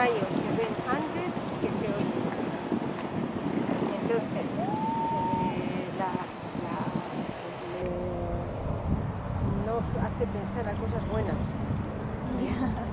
se ven antes que se oyen. Entonces, eh, la, la, eh, no hace pensar a cosas buenas. Yeah.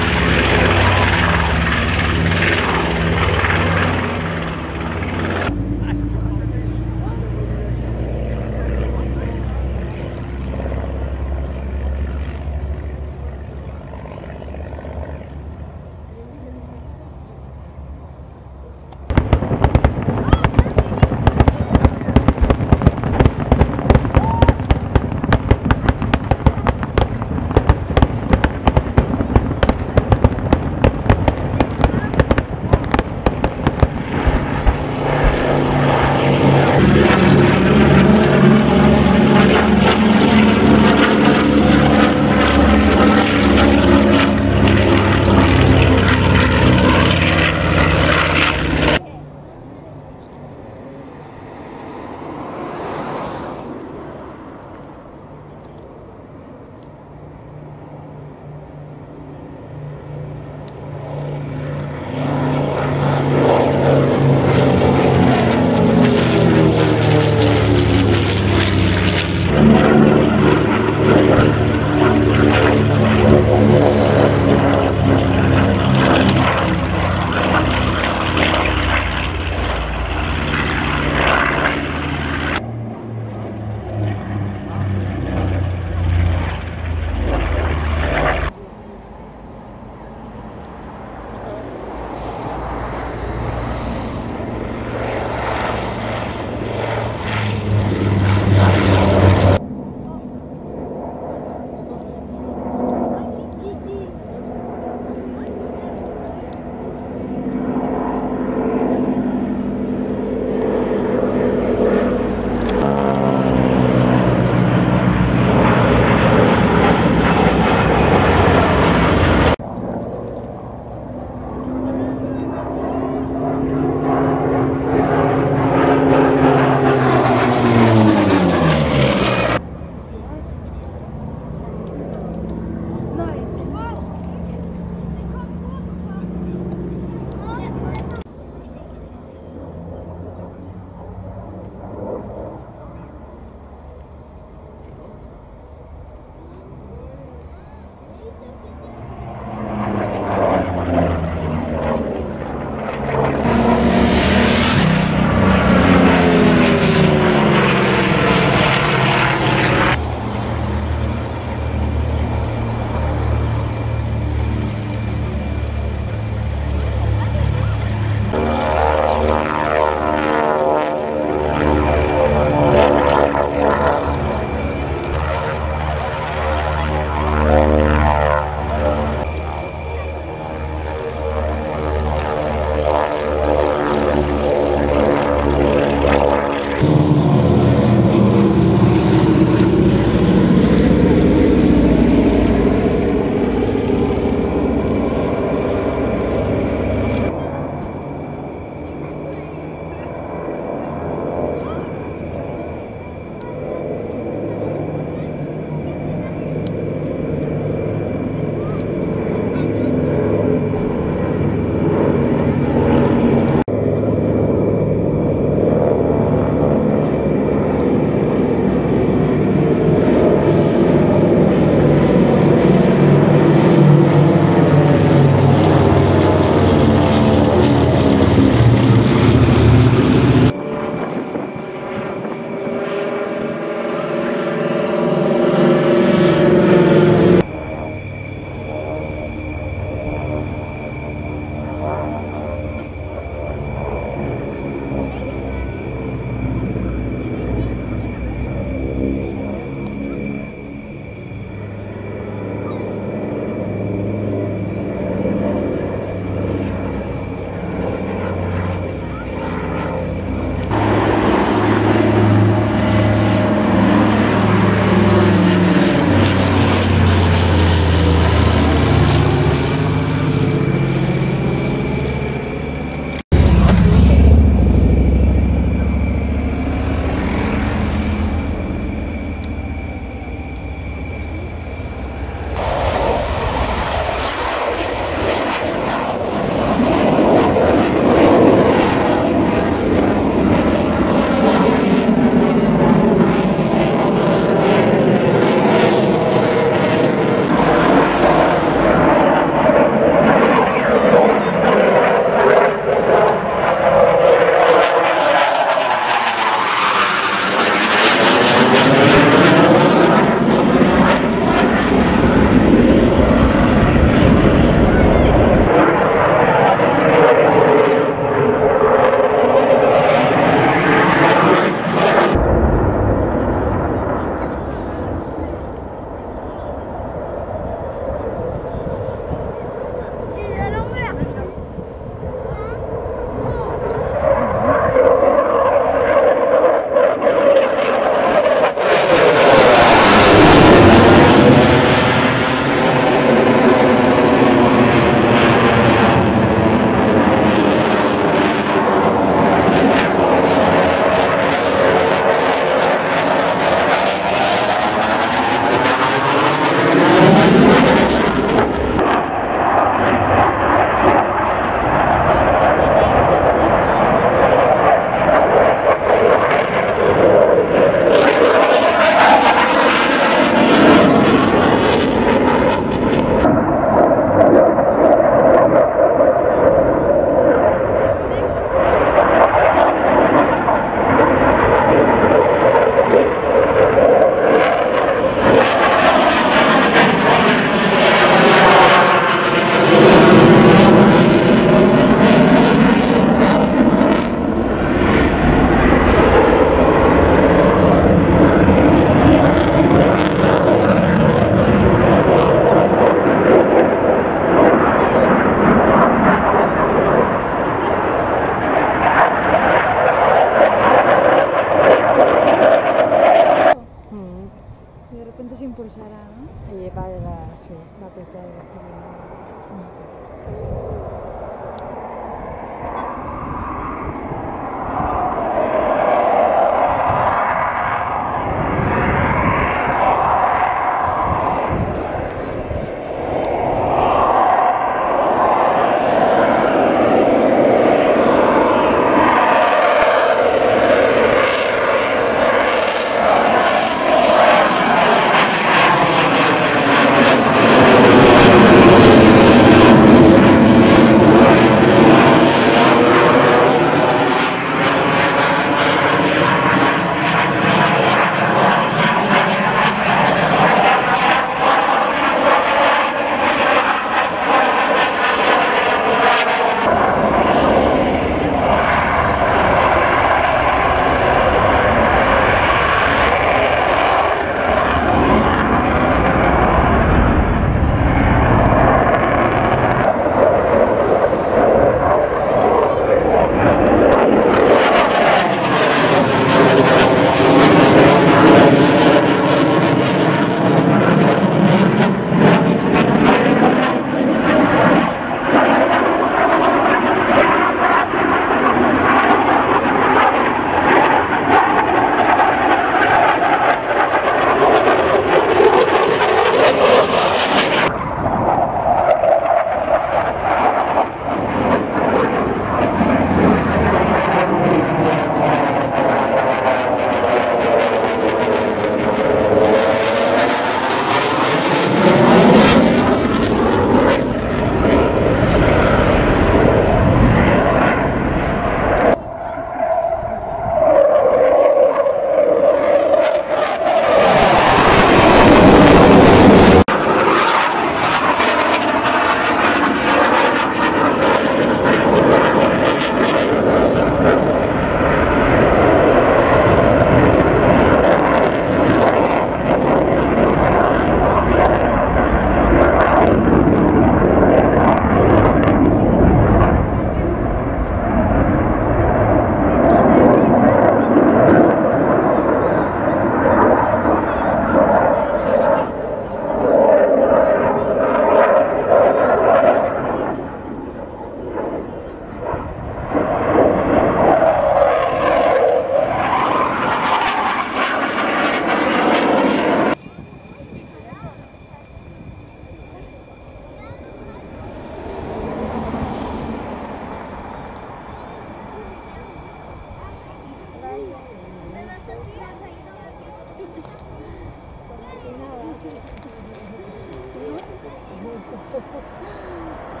ああ。